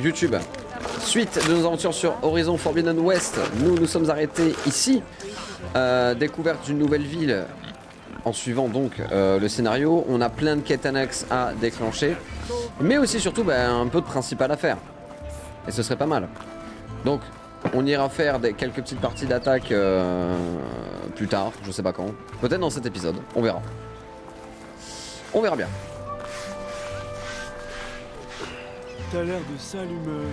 YouTube. Suite de nos aventures sur Horizon Forbidden West, nous nous sommes arrêtés ici. Euh, découverte d'une nouvelle ville en suivant donc euh, le scénario. On a plein de quêtes annexes à déclencher, mais aussi surtout bah, un peu de principal à faire. Et ce serait pas mal. Donc on ira faire des, quelques petites parties d'attaque euh, plus tard, je sais pas quand. Peut-être dans cet épisode, on verra. On verra bien. T'as l'air de sale humeur.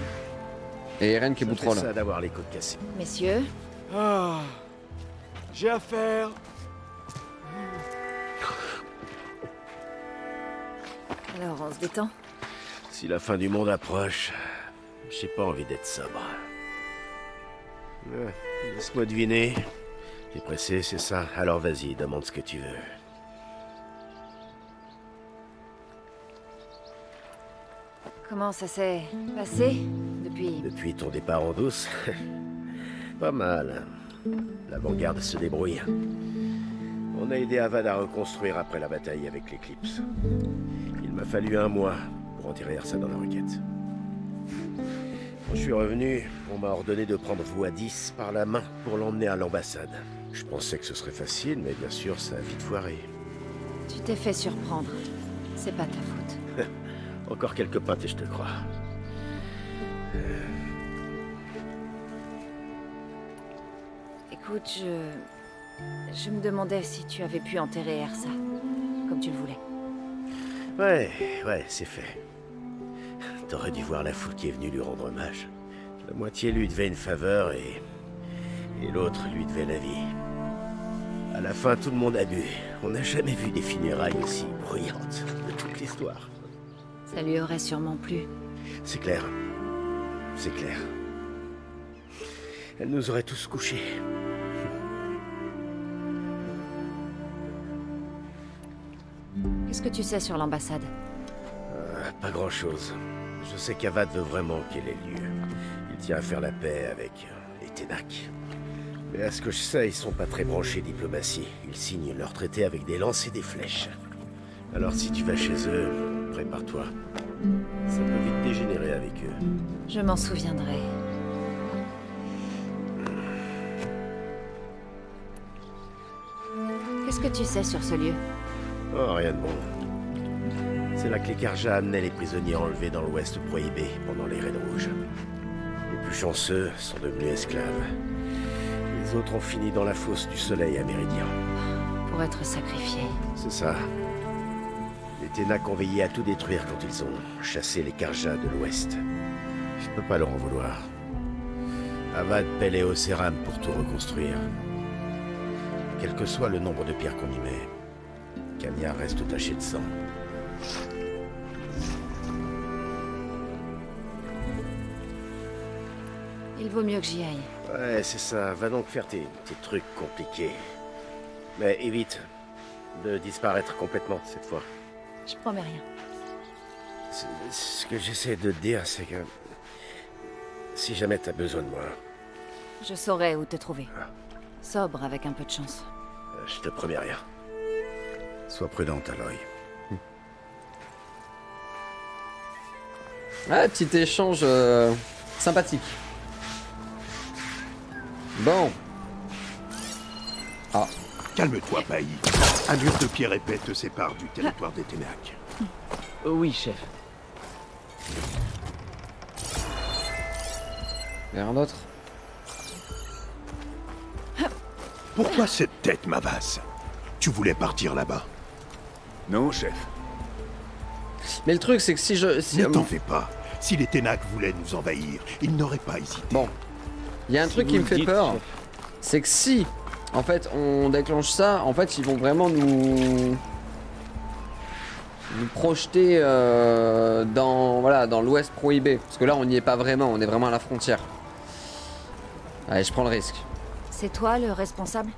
Et Eren qui est boutrole. ça d'avoir les côtes cassées. Messieurs, Ah, j'ai affaire. alors on se détend Si la fin du monde approche, j'ai pas envie d'être sobre. Ouais, Laisse-moi deviner. T'es pressé, c'est ça? Alors vas-y, demande ce que tu veux. Comment ça s'est passé depuis Depuis ton départ en douce Pas mal. L'avant-garde se débrouille. On a aidé Avad à reconstruire après la bataille avec l'éclipse. Il m'a fallu un mois pour enterrer ça dans la requête. Quand je suis revenu, on m'a ordonné de prendre Voadis par la main pour l'emmener à l'ambassade. Je pensais que ce serait facile, mais bien sûr, ça a vite foiré. Tu t'es fait surprendre. C'est pas ta faute. Encore quelques pattes et je te crois. Écoute, je. Je me demandais si tu avais pu enterrer Ersa. Comme tu le voulais. Ouais, ouais, c'est fait. T'aurais dû voir la foule qui est venue lui rendre hommage. La moitié lui devait une faveur et. et l'autre lui devait la vie. À la fin, tout le monde a bu. On n'a jamais vu des funérailles aussi bruyantes de toute l'histoire. Ça lui aurait sûrement plu. C'est clair. C'est clair. Elle nous aurait tous couchés. Qu'est-ce que tu sais sur l'ambassade? Euh, pas grand-chose. Je sais qu'Avad veut vraiment qu'elle ait lieu. Il tient à faire la paix avec euh, les Ténac. Mais à ce que je sais, ils sont pas très branchés diplomatie. Ils signent leurs traités avec des lances et des flèches. Alors si tu vas chez eux, prépare-toi. Ça peut vite dégénérer avec eux. Je m'en souviendrai. Qu'est-ce que tu sais sur ce lieu? Oh, rien de bon. C'est là que les Karja amenaient les prisonniers enlevés dans l'Ouest prohibé pendant les raids rouges. Les plus chanceux sont devenus esclaves. Les autres ont fini dans la fosse du soleil à Méridien. Pour être sacrifié. C'est ça. Ténac ont veillé à tout détruire quand ils ont chassé les Karja de l'Ouest. Je peux pas leur en vouloir. Avad paie les Océram pour tout reconstruire. Quel que soit le nombre de pierres qu'on y met, Kanya reste taché de sang. Il vaut mieux que j'y aille. Ouais, c'est ça. Va donc faire tes, tes trucs compliqués. Mais évite de disparaître complètement cette fois. Je promets rien. Ce que j'essaie de te dire, c'est que si jamais t'as besoin de moi, Je saurai où te trouver. Sobre avec un peu de chance. euh, je te promets rien. Sois prudente, Aloy. Ah, petit échange euh, sympathique. Bon. Ah, Calme-toi, Paï. Un mur de pierre épais te sépare du territoire des Ténac. Oui, chef. y'a rien d'autre? Pourquoi cette tête, Mavas Tu voulais partir là-bas Non, chef. Mais le truc, c'est que si je. Si, Ne euh, t'en fais pas. Si les Ténac voulaient nous envahir, ils n'auraient pas hésité. bon. Il y a un Si truc qui me fait dites, peur. chef. C'est que si, en fait, on déclenche ça, en fait, ils vont vraiment nous. nous projeter euh, dans voilà dans l'ouest prohibé. Parce que là, on n'y est pas vraiment, on est vraiment à la frontière. Allez, je prends le risque. C'est toi le responsable?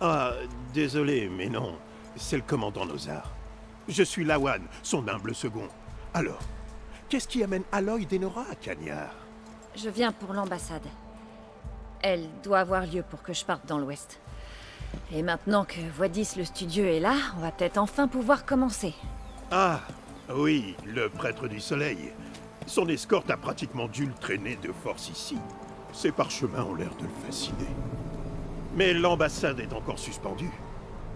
Ah, désolé, mais non. C'est le commandant Nozar. Je suis Lawan, son humble second. Alors, qu'est-ce qui amène Aloy Denora à Cagnard? Je viens pour l'ambassade. Elle doit avoir lieu pour que je parte dans l'ouest. Et maintenant que Voidis le studio est là, on va peut-être enfin pouvoir commencer. Ah, oui, le prêtre du soleil. Son escorte a pratiquement dû le traîner de force ici. Ses parchemins ont l'air de le fasciner. Mais l'ambassade est encore suspendue.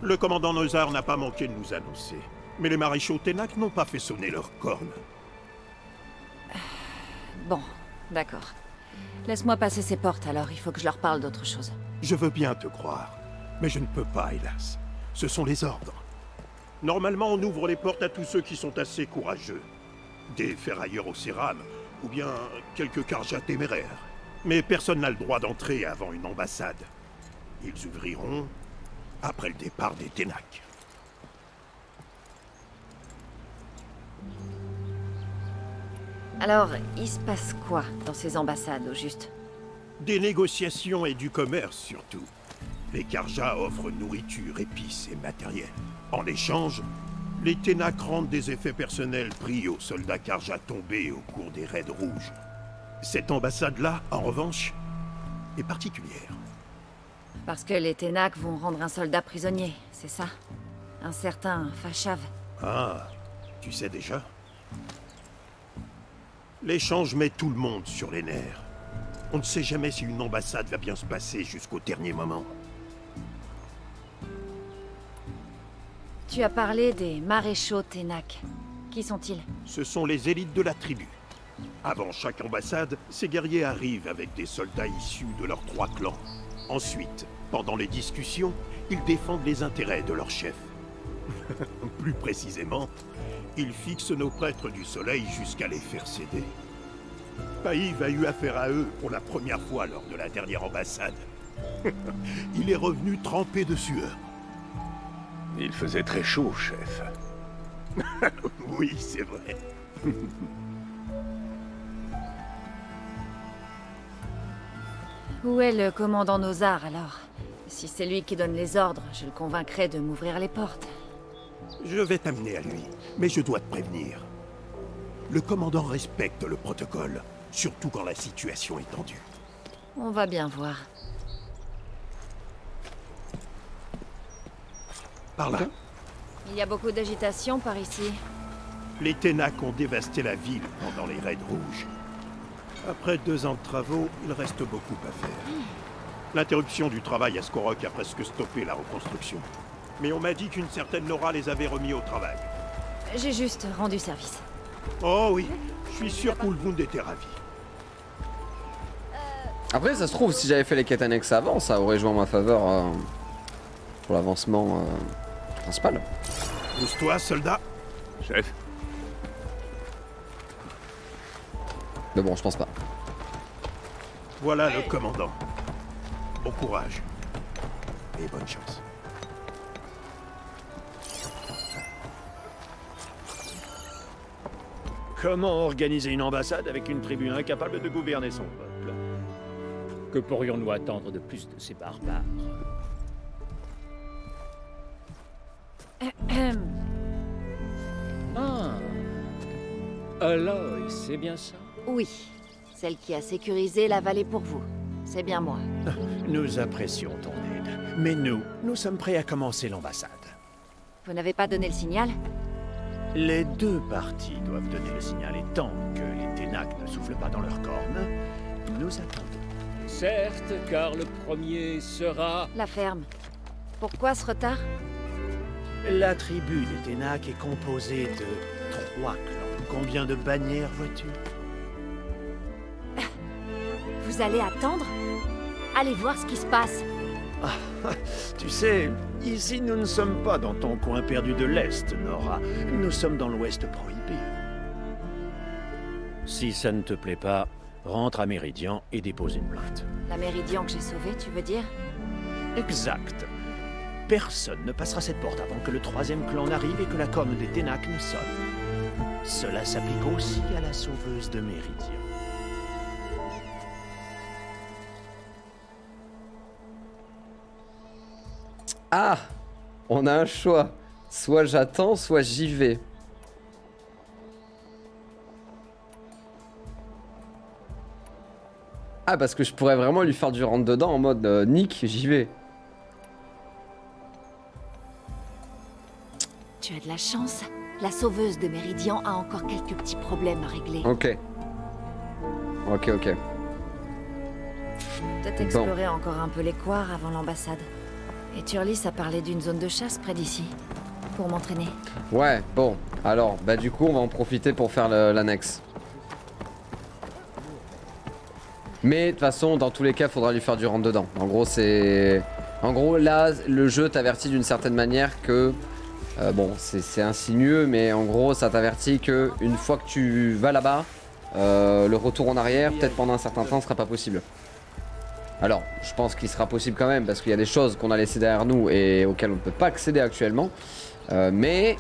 Le commandant Nozar n'a pas manqué de nous annoncer. Mais les maréchaux Ténac n'ont pas fait sonner leurs cornes. Bon, d'accord. Laisse-moi passer ces portes alors, il faut que je leur parle d'autre chose. Je veux bien te croire, mais je ne peux pas, hélas. Ce sont les ordres. Normalement, on ouvre les portes à tous ceux qui sont assez courageux. Des ferrailleurs au céram, ou bien quelques carjas téméraires. Mais personne n'a le droit d'entrer avant une ambassade. Ils ouvriront après le départ des Ténac. Alors, il se passe quoi dans ces ambassades, au juste? Des négociations et du commerce surtout. Les Karjas offrent nourriture, épices et matériel. En échange, les Ténac rendent des effets personnels pris aux soldats Karja tombés au cours des raids rouges. Cette ambassade-là, en revanche, est particulière. Parce que les Ténac vont rendre un soldat prisonnier, c'est ça? Un certain Fachav. Ah, tu sais déjà? L'échange met tout le monde sur les nerfs. On ne sait jamais si une ambassade va bien se passer jusqu'au dernier moment. Tu as parlé des maréchaux Ténac. Qui sont-ils? Ce sont les élites de la tribu. Avant chaque ambassade, ces guerriers arrivent avec des soldats issus de leurs trois clans. Ensuite, pendant les discussions, ils défendent les intérêts de leur chef. Plus précisément, ils fixent nos prêtres du soleil jusqu'à les faire céder. Païv a eu affaire à eux pour la première fois lors de la dernière ambassade. Il est revenu trempé de sueur. Il faisait très chaud, chef. oui, c'est vrai. Où est le commandant Nozar alors? Si c'est lui qui donne les ordres, je le convaincrai de m'ouvrir les portes. Je vais t'amener à lui, mais je dois te prévenir. Le commandant respecte le protocole, surtout quand la situation est tendue. On va bien voir. Par là. Il y a beaucoup d'agitation par ici. Les Ténac ont dévasté la ville pendant les raids rouges. Après deux ans de travaux, il reste beaucoup à faire. L'interruption du travail à Skorok a presque stoppé la reconstruction. Mais on m'a dit qu'une certaine Laura les avait remis au travail. J'ai juste rendu service. Oh oui, je suis sûr qu'Ulvund était ravi. Après, ça se trouve, si j'avais fait les quêtes annexes avant, ça aurait joué en ma faveur euh, pour l'avancement euh, principal. Pousse-toi, soldat. Chef Mais bon, je pense pas. Voilà le commandant. Bon courage. Et bonne chance. Comment organiser une ambassade avec une tribu incapable de gouverner son peuple Que pourrions-nous attendre de plus de ces barbares. Ah Aloy, c'est bien ça? Oui, celle qui a sécurisé la vallée pour vous. C'est bien moi. Nous apprécions ton aide. Mais nous, nous sommes prêts à commencer l'ambassade. Vous n'avez pas donné le signal? Les deux parties doivent donner le signal et tant que les Ténac ne soufflent pas dans leurs cornes, nous attendons. Certes, car le premier sera... La ferme. Pourquoi ce retard? La tribu des Ténac est composée de trois clans. Combien de bannières vois-tu? Vous allez attendre? Allez voir ce qui se passe. Tu sais, ici nous ne sommes pas dans ton coin perdu de l'Est, Nora. Nous sommes dans l'Ouest prohibé. Si ça ne te plaît pas, rentre à Méridian et dépose une plainte. La Méridian que j'ai sauvée, tu veux dire? Exact. Personne ne passera cette porte avant que le troisième clan n'arrive et que la corne des Ténac ne sonne. Cela s'applique aussi à la sauveuse de Méridian. Ah On a un choix. Soit j'attends, soit j'y vais. Ah, parce que je pourrais vraiment lui faire du rentre dedans en mode euh, Nick, j'y vais. Tu as de la chance. La sauveuse de Méridian a encore quelques petits problèmes à régler. Ok. Ok, ok. Peut-être explorer encore un peu les couards avant l'ambassade. Et Turlis a parlé d'une zone de chasse près d'ici. Pour m'entraîner. Ouais, bon. Alors, bah du coup, on va en profiter pour faire l'annexe. Mais de toute façon, dans tous les cas, faudra lui faire du rentre dedans. En gros, c'est... En gros, là, le jeu t'avertit d'une certaine manière que... euh, bon, c'est c'est insinueux, mais en gros, ça t'avertit que une fois que tu vas là-bas, euh, le retour en arrière, peut-être pendant un certain temps, sera pas possible. Alors, je pense qu'il sera possible quand même, parce qu'il y a des choses qu'on a laissées derrière nous et auxquelles on ne peut pas accéder actuellement. Euh, mais...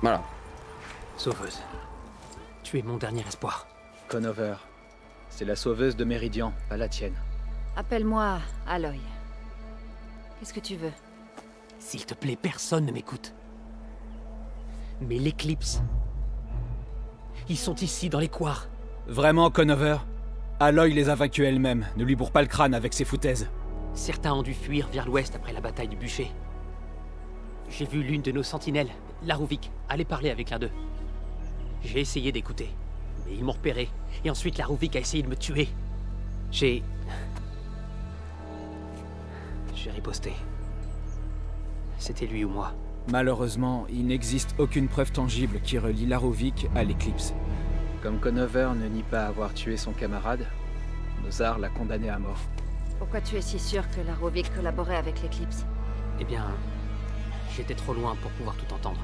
Voilà. Sauveuse. Tu es mon dernier espoir. Conover. C'est la sauveuse de Méridian, pas la tienne. Appelle-moi Aloy. Qu'est-ce que tu veux? S'il te plaît, personne ne m'écoute. Mais l'éclipse. Ils sont ici, dans les couards. Vraiment, Conover? Aloy les a vaincus elle-même. Ne lui bourre pas le crâne avec ses foutaises. Certains ont dû fuir vers l'ouest après la bataille du bûcher. J'ai vu l'une de nos sentinelles, Larouvik, aller parler avec l'un d'eux. J'ai essayé d'écouter, mais ils m'ont repéré. Et ensuite, Larouvik a essayé de me tuer. J'ai... J'ai riposté. C'était lui ou moi. Malheureusement, il n'existe aucune preuve tangible qui relie Larovic à l'éclipse. Comme Conover ne nie pas avoir tué son camarade, Nozar l'a condamné à mort. Pourquoi tu es si sûr que la Rovik collaborait avec l'éclipse? Eh bien, j'étais trop loin pour pouvoir tout entendre.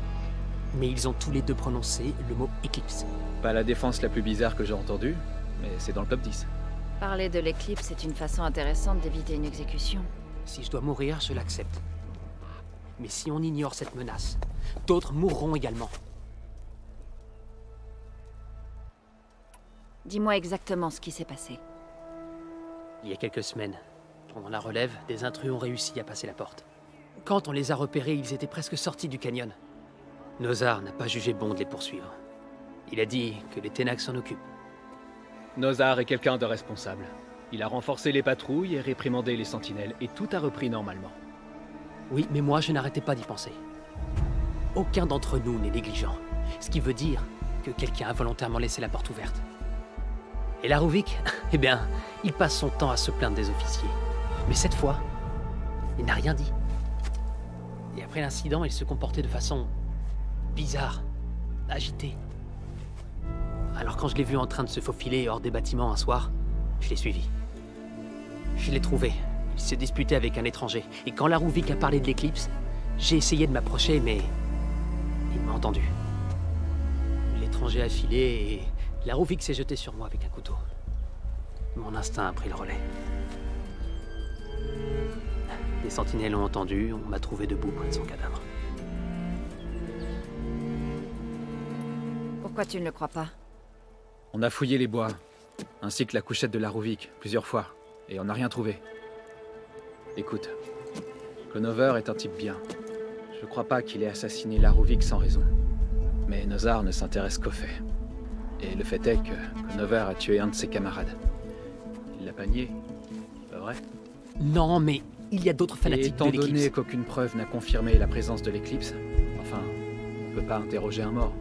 Mais ils ont tous les deux prononcé le mot éclipse. Pas la défense la plus bizarre que j'ai entendue, mais c'est dans le top 10. Parler de l'éclipse est une façon intéressante d'éviter une exécution. Si je dois mourir, je l'accepte. Mais si on ignore cette menace, d'autres mourront également. Dis-moi exactement ce qui s'est passé. Il y a quelques semaines, pendant la relève, des intrus ont réussi à passer la porte. Quand on les a repérés, ils étaient presque sortis du canyon. Nozar n'a pas jugé bon de les poursuivre. Il a dit que les Ténac s'en occupent. Nozar est quelqu'un de responsable. Il a renforcé les patrouilles et réprimandé les sentinelles, et tout a repris normalement. Oui, mais moi, je n'arrêtais pas d'y penser. Aucun d'entre nous n'est négligent. Ce qui veut dire que quelqu'un a volontairement laissé la porte ouverte. Et Larouvik, eh bien, il passe son temps à se plaindre des officiers. Mais cette fois, il n'a rien dit. Et après l'incident, il se comportait de façon bizarre, agitée. Alors quand je l'ai vu en train de se faufiler hors des bâtiments un soir, je l'ai suivi. Je l'ai trouvé. Il s'est disputé avec un étranger. Et quand Larouvik a parlé de l'éclipse, j'ai essayé de m'approcher, mais il m'a entendu. L'étranger a filé et Larouvik s'est jeté sur moi avec un couteau. Mon instinct a pris le relais. Les sentinelles ont entendu, on m'a trouvé debout près de son cadavre. Pourquoi tu ne le crois pas? On a fouillé les bois, ainsi que la couchette de Larovic, plusieurs fois, et on n'a rien trouvé. Écoute, Conover est un type bien. Je crois pas qu'il ait assassiné Larovic sans raison. Mais Nozar ne s'intéresse qu'aux faits. Et le fait est que Conover a tué un de ses camarades. Il l'a pas nié, pas vrai? Non, mais il y a d'autres Et fanatiques étant de donné l'éclipse. qu'aucune preuve n'a confirmé la présence de l'éclipse, enfin, on peut pas interroger un mort.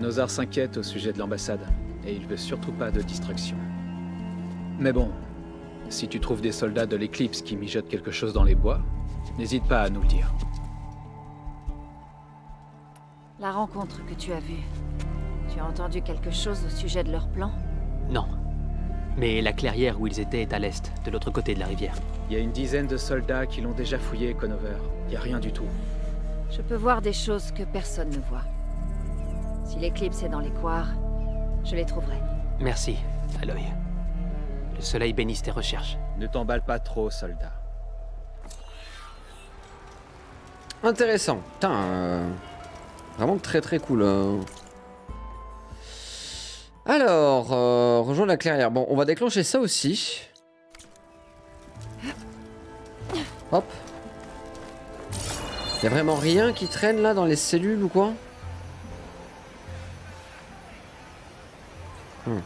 Nozar s'inquiète au sujet de l'ambassade, et il veut surtout pas de distraction. Mais bon, si tu trouves des soldats de l'éclipse qui mijotent quelque chose dans les bois, n'hésite pas à nous le dire. La rencontre que tu as vue. Tu as entendu quelque chose au sujet de leur plan? Non. Mais la clairière où ils étaient est à l'est, de l'autre côté de la rivière. Il y a une dizaine de soldats qui l'ont déjà fouillé, Conover. Il y a rien du tout. Je peux voir des choses que personne ne voit. Si l'éclipse est dans les couards, je les trouverai. Merci, Aloy. Le soleil bénisse tes recherches. Ne t'emballe pas trop, soldat. Intéressant. Putain, euh, vraiment très très cool. euh. Alors, euh, rejoindre la clairière. Bon, on va déclencher ça aussi. Hop. Y a vraiment rien qui traîne là dans les cellules ou quoi? Hmm.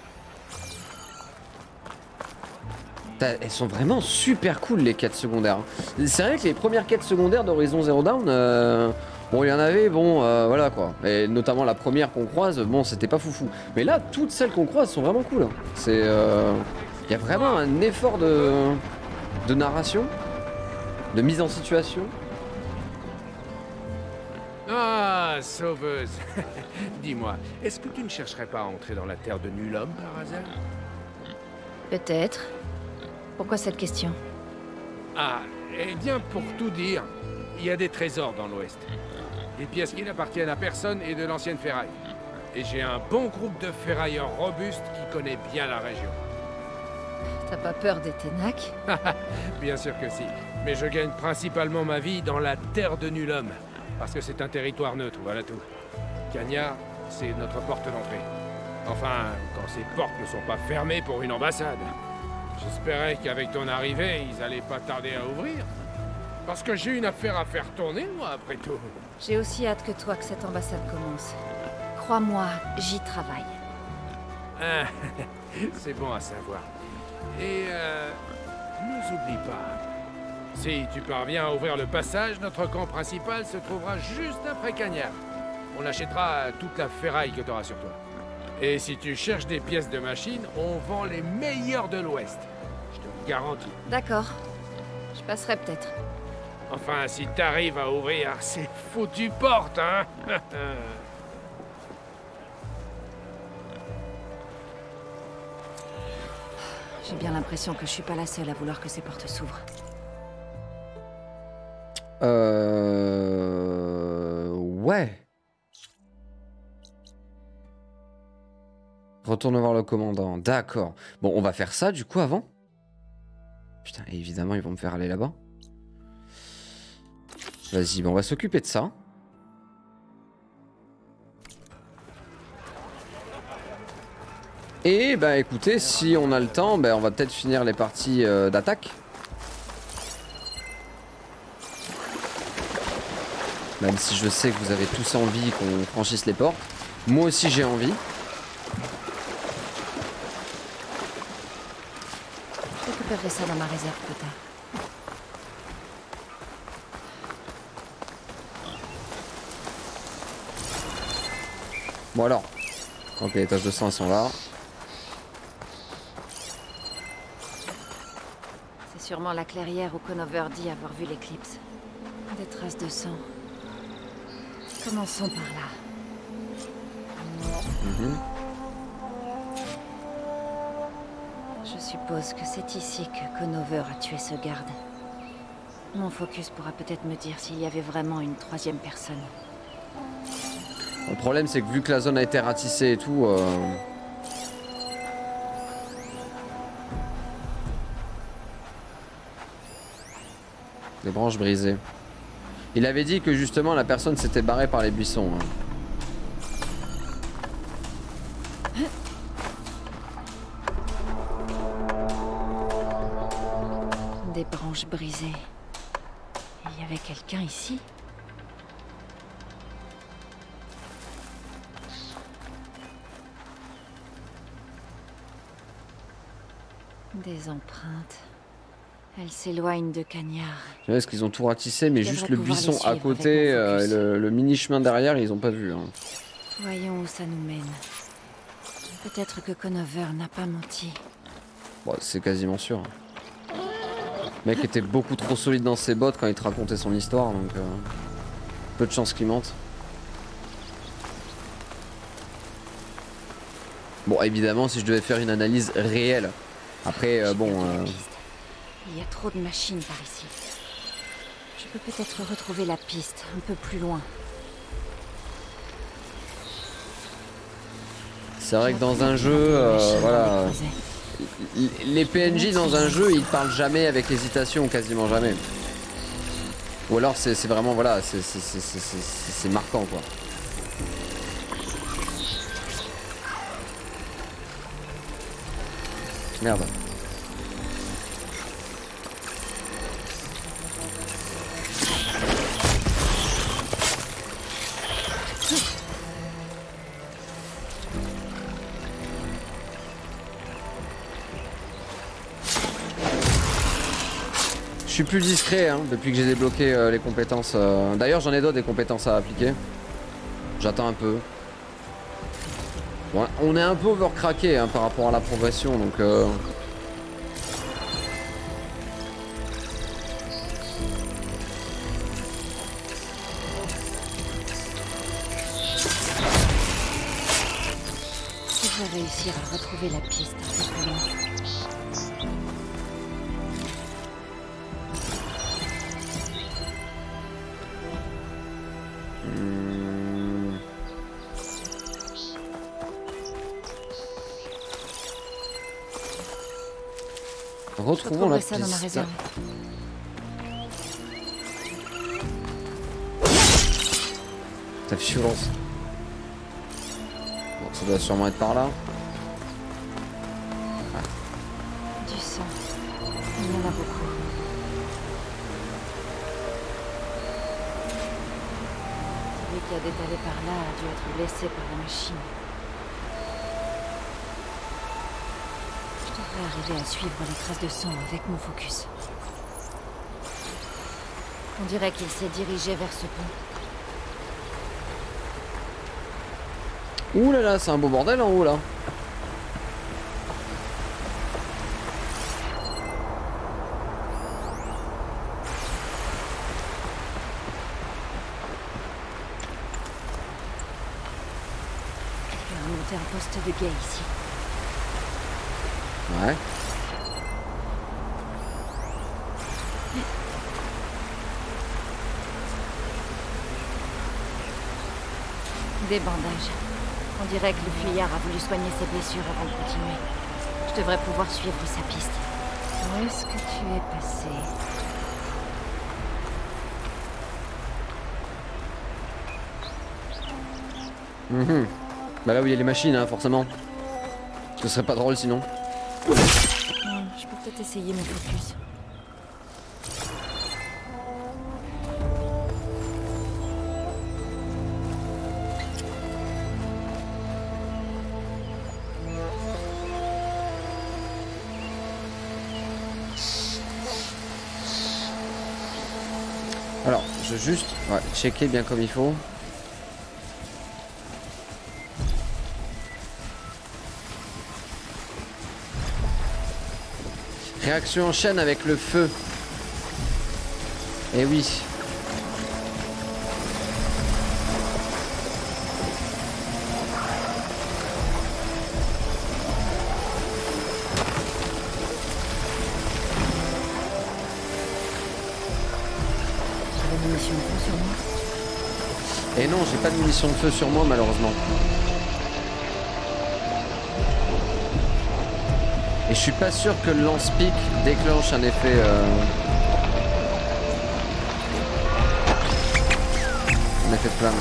Elles sont vraiment super cool les quêtes secondaires. C'est vrai que les premières quêtes secondaires d'Horizon Zero Dawn, euh, Bon, il y en avait, bon, euh, voilà quoi. Et notamment la première qu'on croise, bon, c'était pas foufou. Mais là, toutes celles qu'on croise sont vraiment cool. hein. C'est. euh, Il y a vraiment un effort de. de narration, de mise en situation. Ah, sauveuse. Dis-moi, est-ce que tu ne chercherais pas à entrer dans la terre de nul homme par hasard? Peut-être. Pourquoi cette question? Ah, eh bien, pour tout dire, il y a des trésors dans l'Ouest. Des pièces qui n'appartiennent à personne et de l'ancienne ferraille. Et j'ai un bon groupe de ferrailleurs robustes qui connaît bien la région. T'as pas peur des Ténac? Bien sûr que si. Mais je gagne principalement ma vie dans la terre de nul homme. Parce que c'est un territoire neutre, voilà tout. Cagnard, c'est notre porte d'entrée. Enfin, quand ces portes ne sont pas fermées pour une ambassade. J'espérais qu'avec ton arrivée, ils allaient pas tarder à ouvrir. Parce que j'ai une affaire à faire tourner, moi, après tout. J'ai aussi hâte que toi que cette ambassade commence. Crois-moi, j'y travaille. Ah, c'est bon à savoir. Et euh, ne oublie pas. Si tu parviens à ouvrir le passage, notre camp principal se trouvera juste après Cagnard. On achètera toute la ferraille que tu auras sur toi. Et si tu cherches des pièces de machine, on vend les meilleures de l'Ouest. Je te le garantis. D'accord. Je passerai peut-être. Enfin, si t'arrives à ouvrir ces foutues portes, hein J'ai bien l'impression que je suis pas la seule à vouloir que ces portes s'ouvrent. Euh. Ouais. Retourne voir le commandant. D'accord. Bon, on va faire ça du coup avant? Putain, évidemment, ils vont me faire aller là-bas. Vas-y, on va s'occuper de ça. Et bah écoutez, si on a le temps, bah, on va peut-être finir les parties euh, d'attaque. Même si je sais que vous avez tous envie qu'on franchisse les portes. Moi aussi j'ai envie. Je récupérerai ça dans ma réserve plus tard. Bon alors. Ok, les taches de sang sont là. C'est sûrement la clairière où Conover dit avoir vu l'éclipse. Des traces de sang. Commençons par là. Mhm. Je suppose que c'est ici que Conover a tué ce garde. Mon focus pourra peut-être me dire s'il y avait vraiment une troisième personne. Le problème c'est que vu que la zone a été ratissée et tout... euh, Des branches brisées. Il avait dit que justement la personne s'était barrée par les buissons. hein. Des branches brisées. Il y avait quelqu'un ici? Des empreintes. Elles s'éloignent de Cagnard. Tu vois, ce qu'ils ont tout ratissé, mais Je juste le buisson à suivre côté euh, le, le mini chemin derrière, ils ont pas vu. hein. Voyons où ça nous mène. Peut-être que Conover n'a pas menti. Bon, c'est quasiment sûr. Le mec était beaucoup trop solide dans ses bottes quand il te racontait son histoire, donc euh, peu de chance qu'il mente. Bon, évidemment, si je devais faire une analyse réelle, après, euh, bon, euh, Il y a trop de machines par ici. Je peux peut-être retrouver la piste un peu plus loin. c'est vrai que dans un jeu, euh, voilà, les PNJ dans un jeu, ils parlent jamais avec hésitation, quasiment jamais. Ou alors c'est vraiment, voilà, c'est marquant, quoi. Merde. Je suis plus discret hein, depuis que j'ai débloqué euh, les compétences. euh. D'ailleurs, j'en ai d'autres des compétences à appliquer. J'attends un peu. On est un peu overcraqué hein, par rapport à la progression, donc. euh, Je devrais réussir à retrouver la piste Retrouvons la ça dans ma. Ta violence. Bon, ça doit sûrement être par là. Du sang. Il y en a beaucoup. Celui qui a détalé par là a dû être blessé par la machine. Je devrais arriver à suivre les traces de sang avec mon focus. On dirait qu'il s'est dirigé vers ce pont. Ouh là là, c'est un beau bordel en haut là. Monté un poste de guet ici. Ouais. Des bandages. On dirait que le fuyard a voulu soigner ses blessures avant de continuer. Je devrais pouvoir suivre sa piste. Où est-ce que tu es passé? Mhm. Bah là où il y a les machines, hein, forcément. Ce serait pas drôle sinon. Hmm, Je peux peut-être essayer mon focus. Alors, je juste ouais, checker bien comme il faut. Réaction en chaîne avec le feu. Eh oui. J'ai des munitions de feu sur moi. Et non, j'ai pas de munitions de feu sur moi malheureusement. Et je suis pas sûr que le lance-pique déclenche un effet. euh, Un effet de flamme.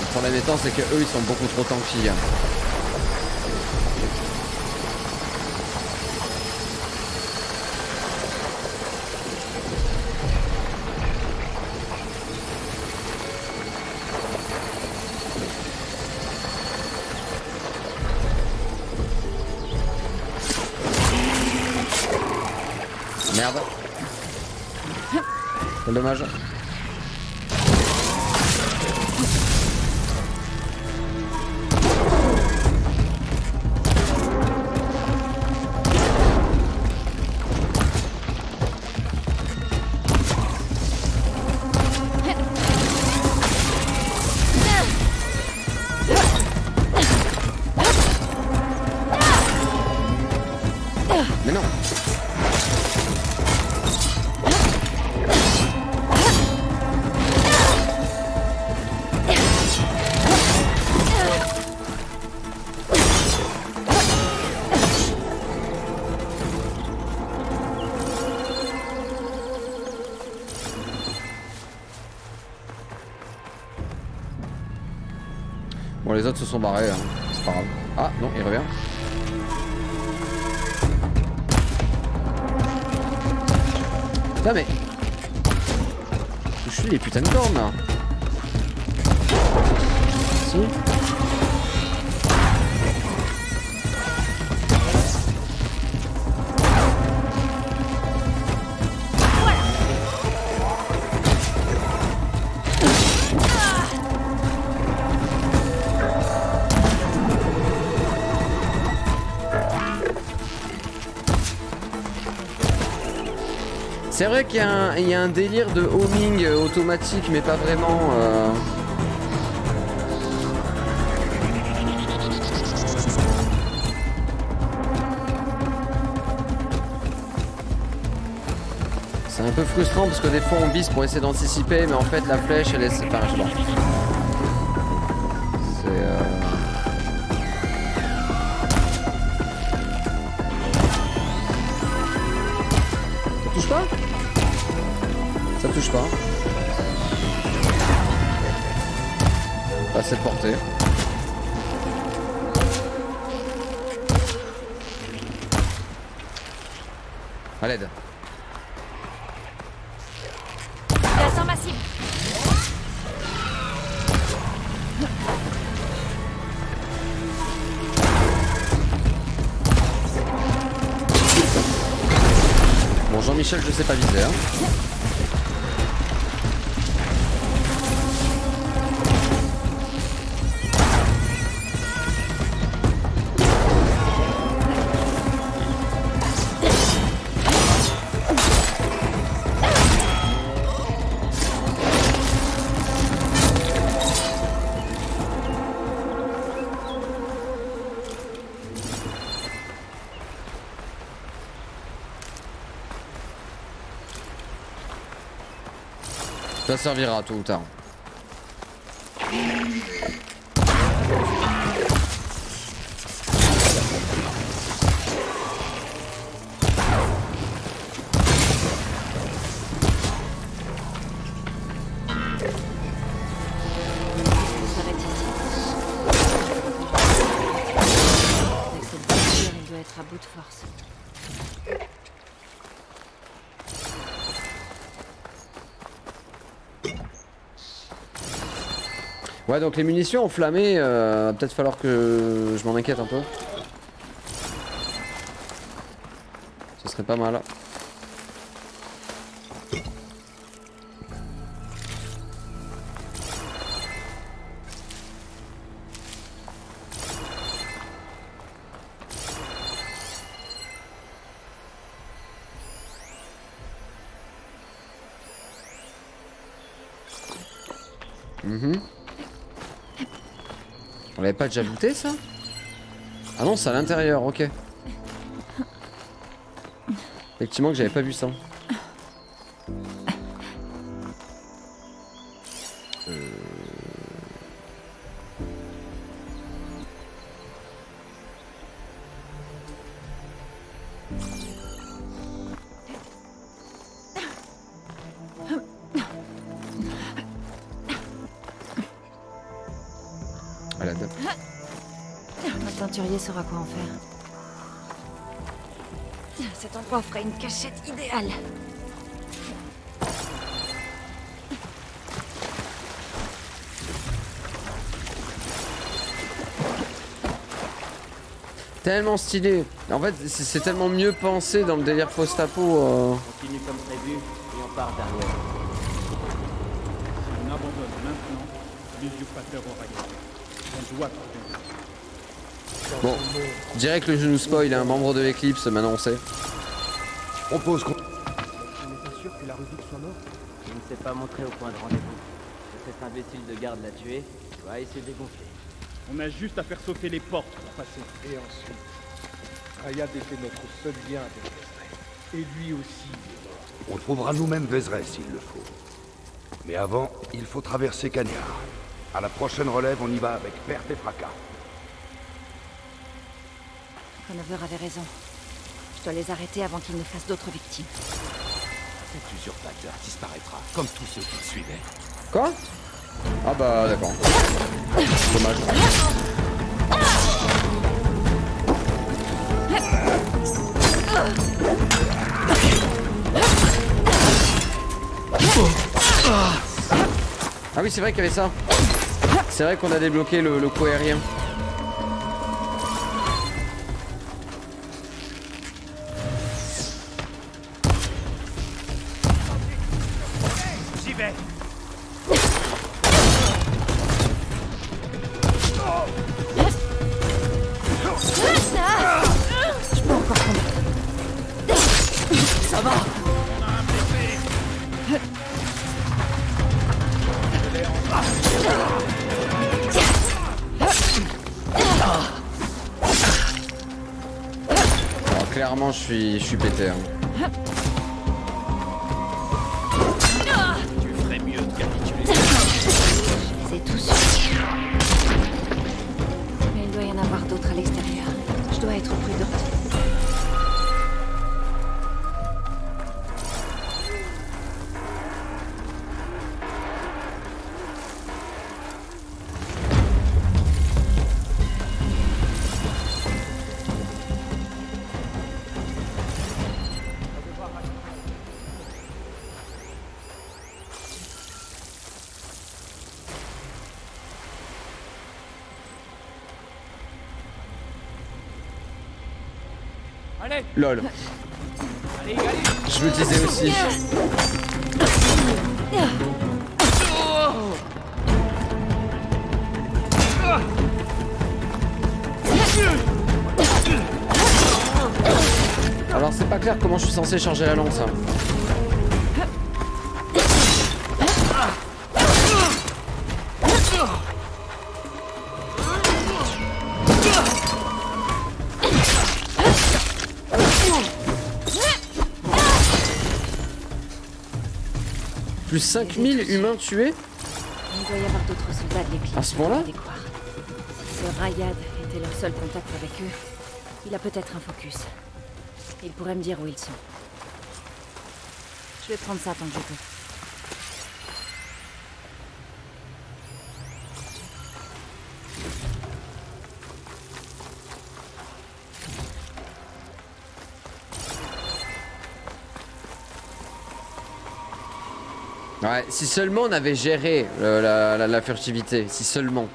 Le problème étant, c'est que eux ils sont beaucoup trop tanky. hein. Les autres se sont barrés. Hein. C'est pas grave. Ah non, il revient. Putain, mais. Je suis les putains de cornes. Si. C'est vrai qu'il y, a un- délire de homing automatique, mais pas vraiment. euh. C'est un peu frustrant parce que des fois on vise pour essayer d'anticiper, mais en fait la flèche elle est. Enfin. Pas. Pas cette portée. À l'aide. Massif Bon, Jean-Michel, je sais pas viser. Hein. Ça servira tôt ou tard. Ouais, donc les munitions enflammées, euh, peut-être falloir que je m'en inquiète un peu. Ce serait pas mal. Mhm. On l'avait pas déjà looté ça? Ah non, c'est à l'intérieur, ok. Effectivement que j'avais pas vu ça. Idéale. Tellement stylé. En fait, c'est tellement mieux pensé dans le délire post-apo. euh. Continue comme prévu et on part d'Arwell. Si on abandonne maintenant, l'usurpateur aura gagné. On doit. Bon, je dirais que le genou spoil est un membre de l'éclipse, maintenant on sait. On pose qu'on... s'est pas montré au point de rendez-vous. Cet imbécile de garde l'a tué, doit essayer de dégonfler. On a juste à faire sauter les portes pour passer. Et ensuite, Rayad était notre seul lien avec Wesley. Et lui aussi est mort. On trouvera nous-mêmes Vézeray s'il le faut. Mais avant, il faut traverser Cagnard. À la prochaine relève, on y va avec perte et fracas. Conover avait raison. Je dois les arrêter avant qu'ils ne fassent d'autres victimes. Cet usurpateur disparaîtra, comme tous ceux qui le suivaient. Quoi? Ah bah d'accord. Dommage. oui, c'est vrai qu'il y avait ça. C'est vrai qu'on a débloqué le, le coup aérien. Suis, je suis pété. hein. Lol. Je me disais aussi. Alors c'est pas clair comment je suis censé charger la lance. Plus 5000 humains tués Il doit y avoir d'autres soldats de l'éclipse. À ce. Si ce Rayad était leur seul contact avec eux, il a peut-être un focus. Il pourrait me dire où ils sont. Je vais prendre ça tant que je peux. Ouais, si seulement on avait géré euh, la, la- la furtivité, si seulement.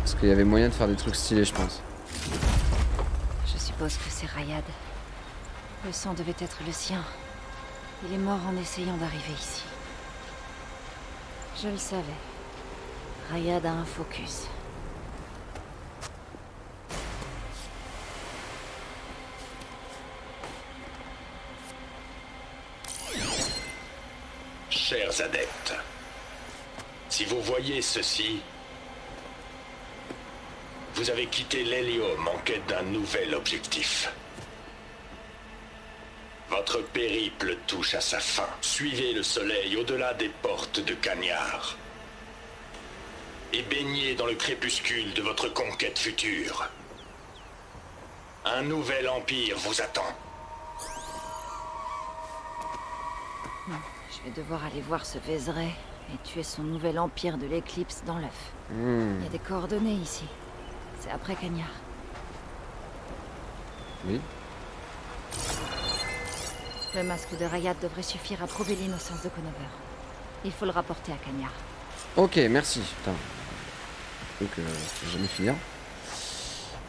Parce qu'il y avait moyen de faire des trucs stylés, je pense. Je suppose que c'est Rayad. Le sang devait être le sien. Il est mort en essayant d'arriver ici. Je le savais. Rayad a un focus. Chers adeptes, si vous voyez ceci, vous avez quitté l'hélium en quête d'un nouvel objectif. Votre périple touche à sa fin. Suivez le soleil au-delà des portes de Cagnard. Et baignez dans le crépuscule de votre conquête future. Un nouvel empire vous attend. Je vais devoir aller voir ce Vézeray et tuer son nouvel empire de l'éclipse dans l'œuf. Hmm. Il y a des coordonnées ici. C'est après Cagnard. Oui. Le masque de Rayad devrait suffire à prouver l'innocence de Conover. Il faut le rapporter à Cagnard. Ok, merci. Putain. Donc, euh, jamais finir.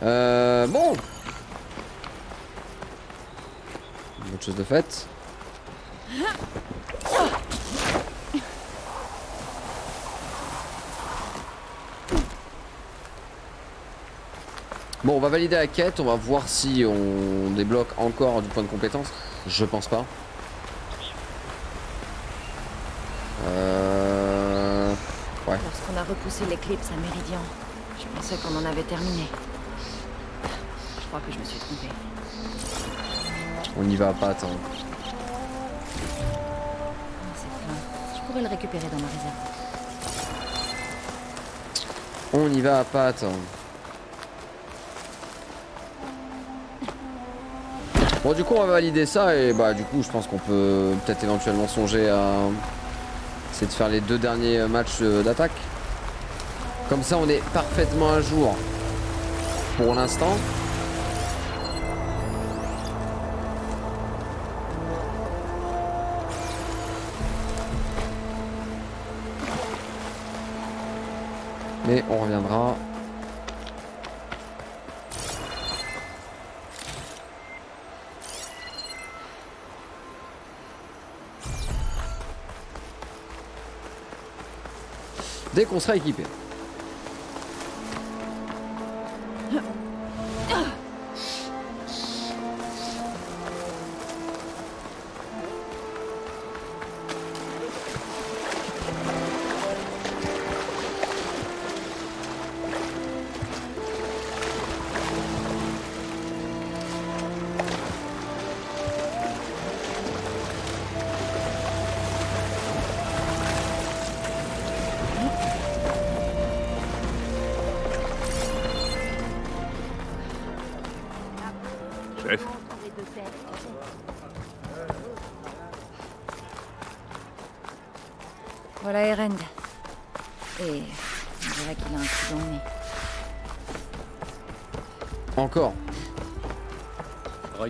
Euh, bon. Autre chose de faite. Bon, on va valider la quête, on va voir si on débloque encore du point de compétence. Je pense pas. Euh... Ouais. Repoussé l'éclipse à Méridian, je pensais qu'on en avait terminé. Je crois que je me suis trompée. On y va pas, attends. C'est plein. Je pourrais le récupérer dans ma réserve. On y va à pattes. Bon du coup on va valider ça et bah du coup je pense qu'on peut peut-être éventuellement songer à essayer de faire les deux derniers matchs euh, d'attaque. Comme ça on est parfaitement à jour pour l'instant. Mais on reviendra. Dès qu'on sera équipé.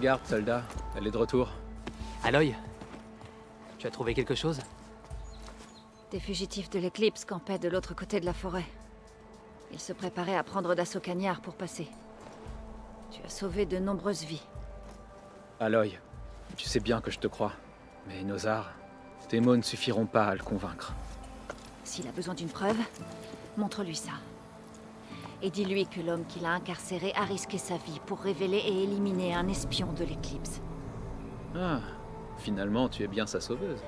Regarde, soldat, elle est de retour. Aloy Tu as trouvé quelque chose? Des fugitifs de l'éclipse campaient de l'autre côté de la forêt. Ils se préparaient à prendre d'assaut Cagnard pour passer. Tu as sauvé de nombreuses vies. Aloy, tu sais bien que je te crois. Mais Nozar, tes mots ne suffiront pas à le convaincre. S'il a besoin d'une preuve, montre-lui ça. Et dis-lui que l'homme qui l'a incarcéré a risqué sa vie pour révéler et éliminer un espion de l'éclipse. Ah, finalement, tu es bien sa sauveuse.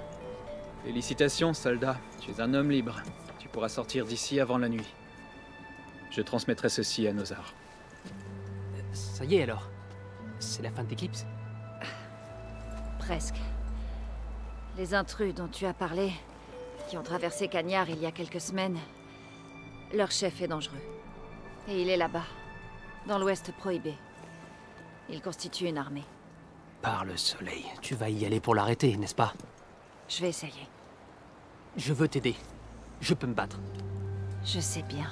Félicitations, soldat. Tu es un homme libre. Tu pourras sortir d'ici avant la nuit. Je transmettrai ceci à Nozar. Ça y est alors C'est la fin de l'éclipse Presque. Les intrus dont tu as parlé, qui ont traversé Cagnard il y a quelques semaines, leur chef est dangereux. Et il est là-bas, dans l'ouest prohibé. Il constitue une armée. Par le soleil, tu vas y aller pour l'arrêter, n'est-ce pas? Je vais essayer. Je veux t'aider. Je peux me battre. Je sais bien.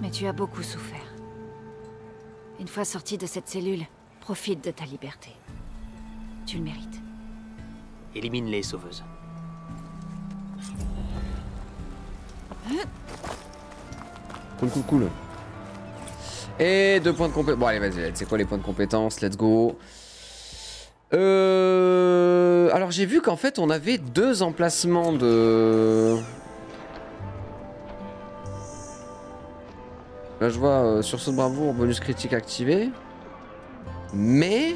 Mais tu as beaucoup souffert. Une fois sorti de cette cellule, profite de ta liberté. Tu le mérites. Élimine les sauveuses. Cool, cool, cool. Et deux points de compétence. Bon, allez, vas-y, c'est quoi les points de compétence? Let's go. Euh... Alors, j'ai vu qu'en fait, on avait deux emplacements de. Là, je vois euh, sur saut de bravoure, bonus critique activé. Mais.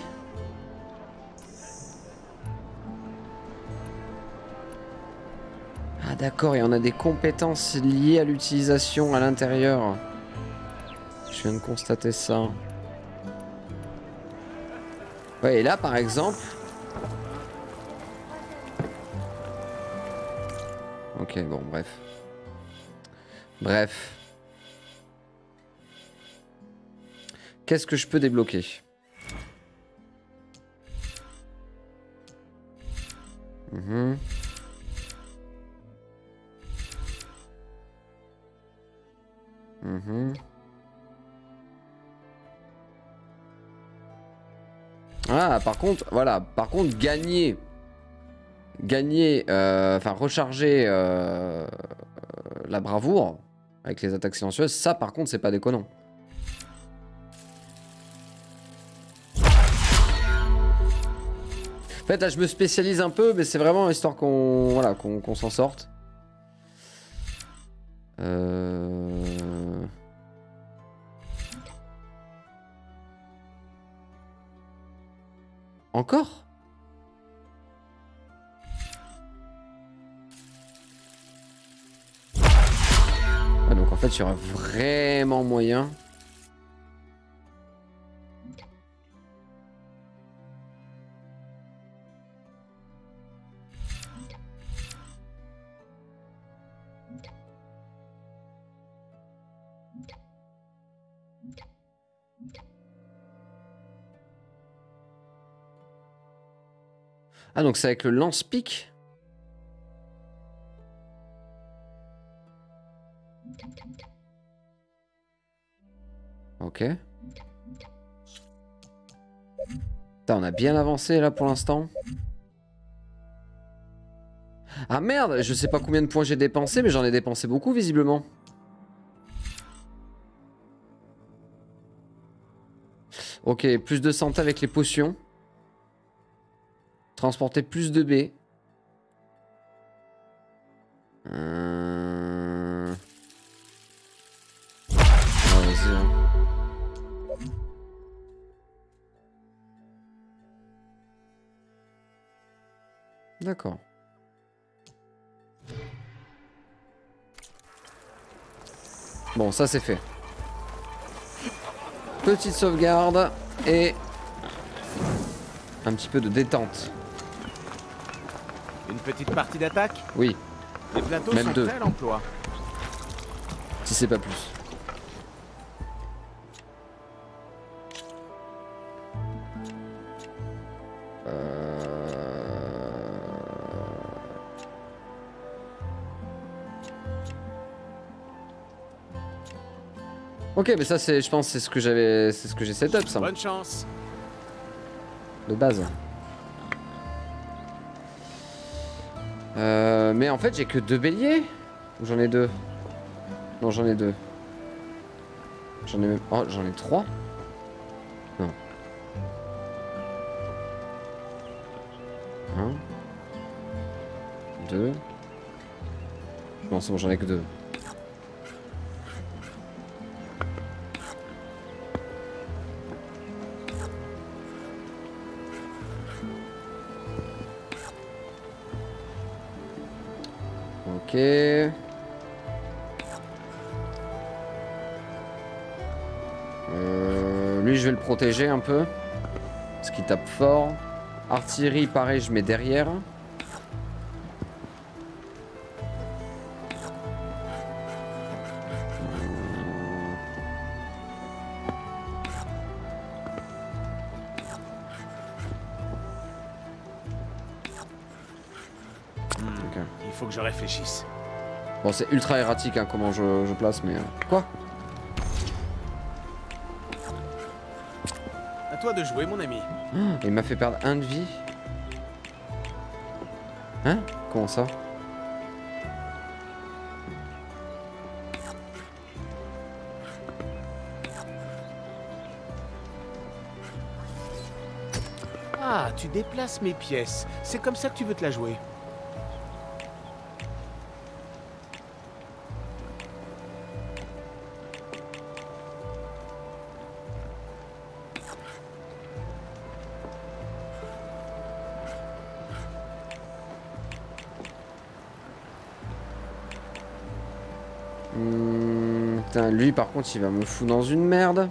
Ah, d'accord, et on a des compétences liées à l'utilisation à l'intérieur. Je viens de constater ça. Ouais, et là, par exemple... Ok, bon, bref. Bref. Qu'est-ce que je peux débloquer? Mhm. Mhm. Ah, par contre, voilà, par contre, gagner, gagner, euh, enfin recharger euh, la bravoure avec les attaques silencieuses, ça par contre, c'est pas déconnant. En fait, là, je me spécialise un peu, mais c'est vraiment histoire qu'on voilà, qu'on s'en sorte. Euh... Encore? Ah donc en fait il y aura vraiment moyen. Ah donc c'est avec le lance-pique Ok. On a bien avancé là pour l'instant. Ah merde, je sais pas combien de points j'ai dépensé, mais j'en ai dépensé beaucoup visiblement. Ok, plus de santé avec les potions. Transporter plus de B. Euh... Ah, hein. D'accord. Bon, ça c'est fait. Petite sauvegarde et un petit peu de détente. Une petite partie d'attaque Oui, Les plateaux Même sont deux. prêts à l'emploi. si c'est pas plus. Euh, Ok, mais ça c'est, je pense, c'est ce que j'avais, c'est ce que j'ai setup ça, Bonne chance. de base. Euh, mais en fait j'ai que deux béliers Ou j'en ai deux Non j'en ai deux. J'en ai même... Oh j'en ai trois Non. Un. Deux. Non c'est bon j'en ai que deux. Ok. Euh, lui, je vais le protéger un peu. Parce qu'il tape fort. Artillerie, pareil, je mets derrière. Ok. Il faut que je réfléchisse. Bon, c'est ultra erratique hein, comment je, je place, mais... euh, Quoi À toi de jouer, mon ami. Ah, Il m'a fait perdre un de vie. Hein Comment ça Ah, tu déplaces mes pièces. C'est comme ça que tu veux te la jouer. Par contre, il va me foutre dans une merde.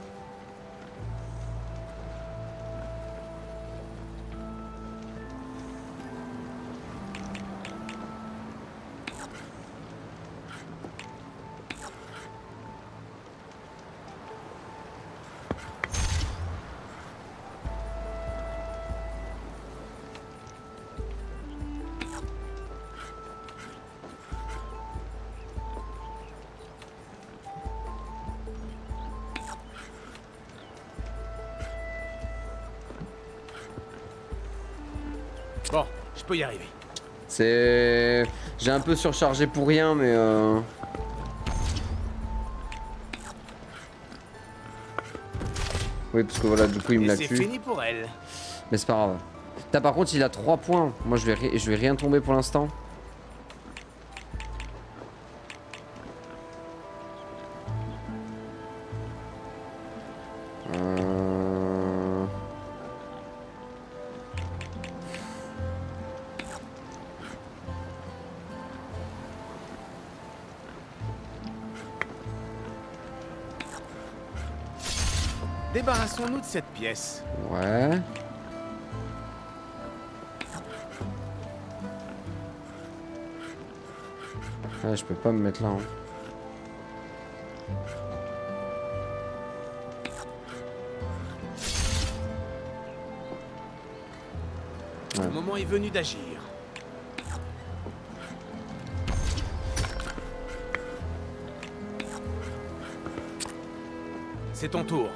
Bon, je peux y arriver. C'est... J'ai un peu surchargé pour rien, mais... Euh... Oui, parce que voilà, du coup, il me l'a c'est tué. fini pour elle. Mais c'est pas grave. Putain, par contre, il a 3 points. Moi, je vais, je vais rien tomber pour l'instant. Débarrassons-nous de cette pièce. Ouais. Ouais, je peux pas me mettre là. hein. Le moment est venu d'agir. c'est ton tour.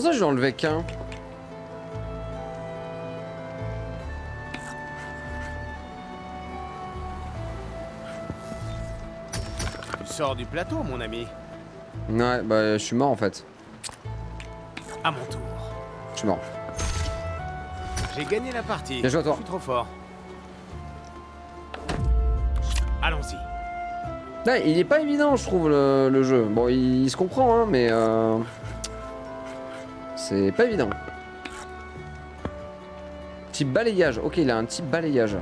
Comment ça, je vais enlever qu'un Tu sors du plateau, mon ami. Ouais, bah, je suis mort en fait. À mon tour. Je suis mort. J'ai gagné la partie. Bien joué à toi. Je suis trop fort. Allons-y. Il est pas évident, je trouve, le, le jeu. Bon, il, il se comprend, hein, mais... Euh... C'est pas évident. Type balayage. Ok, il a un type balayage.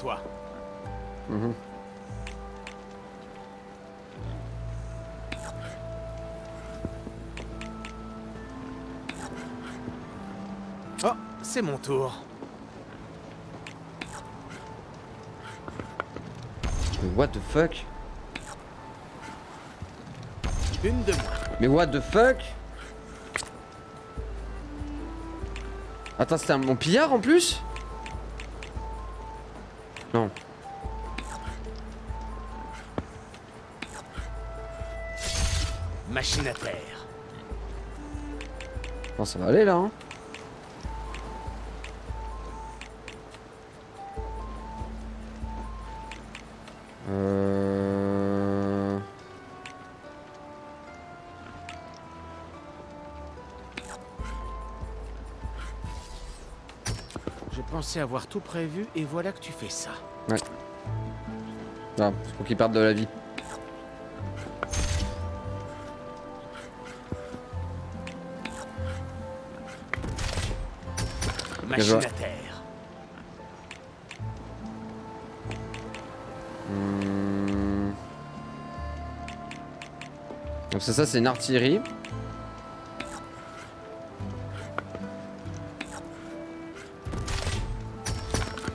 Toi. Mhm. Oh, c'est mon tour. Mais what the fuck? Une de. Mais what the fuck? Attends, c'était un mon pillard en plus? Bon, ça va aller là, hein Euh... Je pensais avoir tout prévu et voilà que tu fais ça. Ouais. Non, c'est pour qu'il parte de la vie. Machine à terre. Hmm. Donc c'est ça, c'est une artillerie.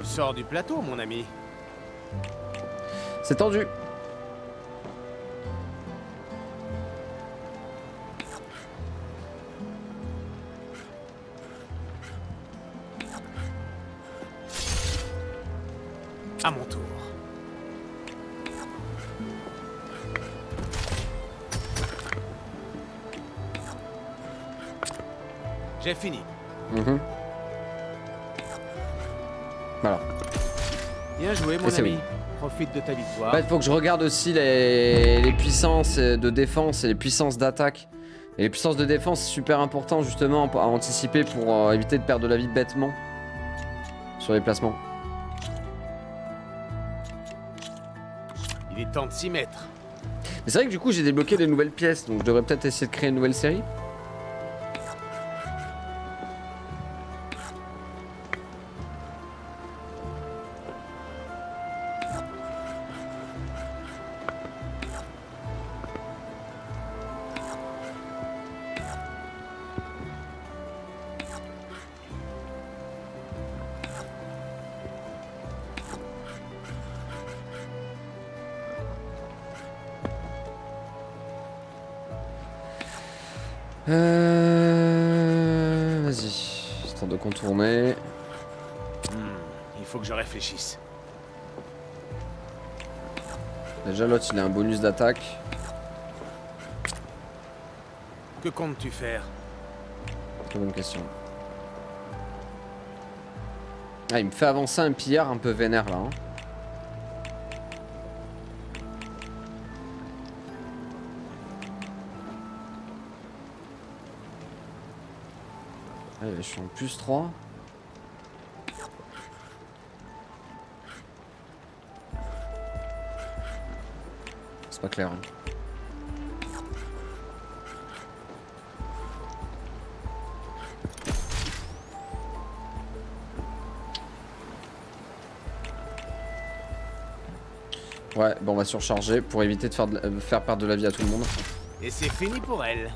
Sors du plateau, mon ami. C'est tendu. Profite de ta victoire. Ouais, il faut que je regarde aussi les, les puissances de défense et les puissances d'attaque. Et les puissances de défense, c'est super important justement à anticiper pour euh, éviter de perdre de la vie bêtement sur les placements. Il est temps de s'y mettre. Mais c'est vrai que du coup j'ai débloqué les nouvelles pièces, donc je devrais peut-être essayer de créer une nouvelle série. Euh... Vas-y, histoire de contourner. Hmm, il faut que je réfléchisse. Déjà l'autre il a un bonus d'attaque. Que comptes-tu faire? Très bonne question. Ah, il me fait avancer un pillard un peu vénère là. hein. je suis en plus 3. C'est pas clair. Hein. Ouais, bon on va surcharger pour éviter de faire, euh, faire perdre de la vie à tout le monde. Et c'est fini pour elle.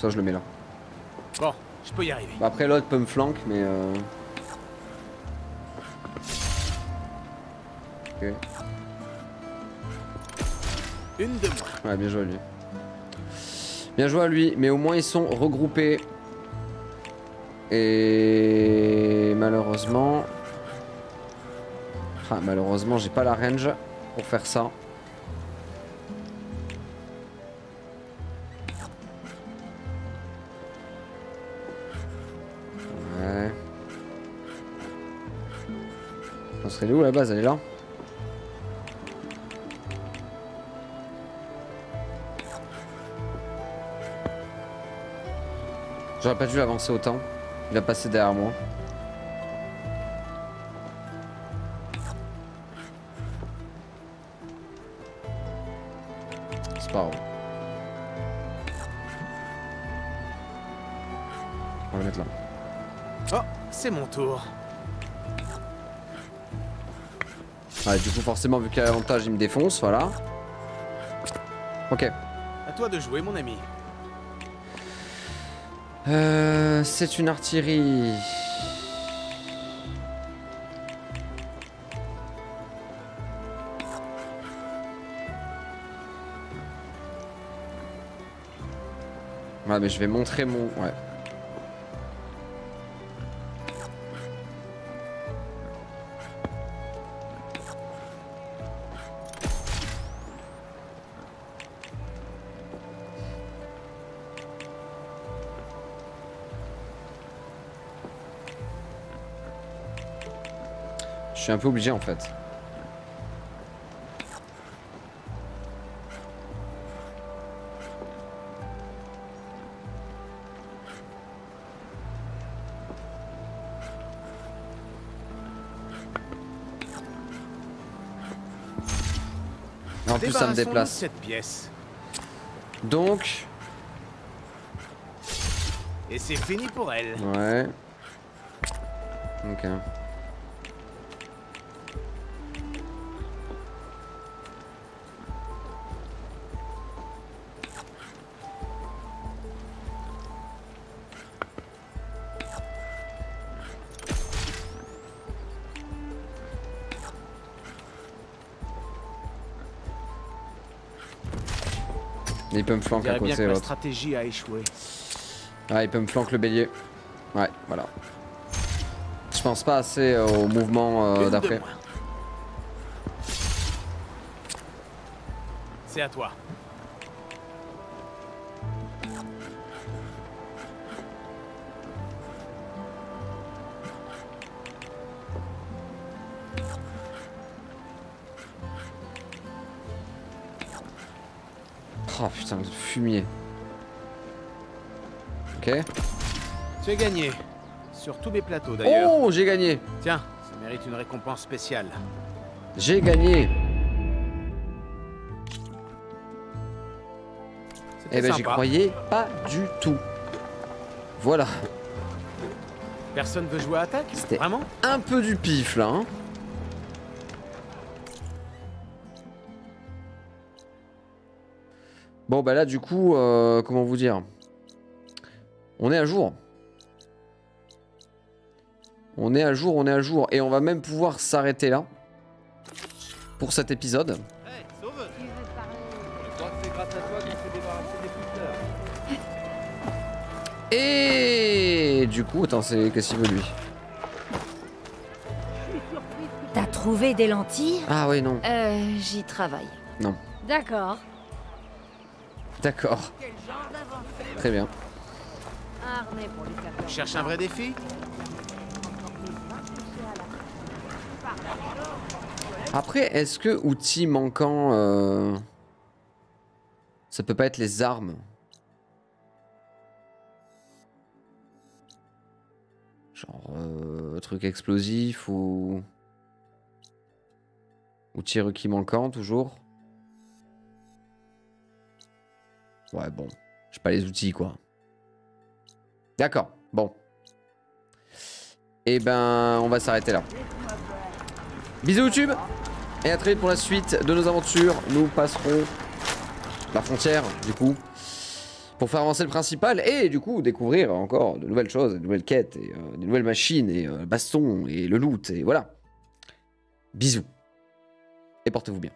Ça je le mets là. Bon, je peux y arriver. Bah, après l'autre peut me flanque, mais euh... Ok. Une de moins. Ouais, bien joué à lui. Bien joué à lui, mais au moins ils sont regroupés. Et malheureusement... Ah, malheureusement, j'ai pas la range pour faire ça. On serait où la base? Elle est là J'aurais pas dû avancer autant. Il va passer derrière moi. C'est pas grave. On va le mettre là. Oh, c'est mon tour. Ouais, du coup, forcément, vu qu'il y a l'avantage, il me défonce, voilà. Ok. À toi de jouer, mon ami. Euh, c'est une artillerie. Ouais, mais je vais montrer mon... Ouais. Je suis un peu obligé en fait. En plus ça me déplace. cette pièce. Donc, Et c'est fini pour elle. ouais. Ok. Peut me flanquer à côté l'autre. stratégie a échoué. Ah, il peut me flanquer le bélier. Ouais, voilà. Je pense pas assez euh, au mouvement euh, d'après. C'est à toi. Fumier. Ok. Tu as gagné. Sur tous mes plateaux d'ailleurs. Oh, j'ai gagné. Tiens, ça mérite une récompense spéciale. J'ai gagné. Eh ben, j'y croyais pas du tout. Voilà. Personne veut jouer à attaque? C'était Vraiment? un peu du pif là. hein. Bon bah là du coup, euh, comment vous dire? On est à jour. On est à jour, on est à jour. Et on va même pouvoir s'arrêter là. Pour cet épisode. Et du coup, attends, c'est qu'est-ce qu'il veut lui? T'as trouvé des lentilles? Ah oui, non. Euh, j'y travaille. Non. D'accord. D'accord. Très bien. Cherches un vrai défi? Après, est-ce que outil manquant... euh, Ça peut pas être les armes? Genre... euh, truc explosif ou... Outil requis manquant, toujours? Ouais, bon. J'ai pas les outils, quoi. D'accord, bon. Et ben, on va s'arrêter là. Bisous YouTube Et à très vite pour la suite de nos aventures. Nous passerons la frontière, du coup, pour faire avancer le principal et du coup découvrir encore de nouvelles choses, de nouvelles quêtes, et, euh, des nouvelles machines, et euh, bastons, et le loot, et voilà. Bisous. Et portez-vous bien.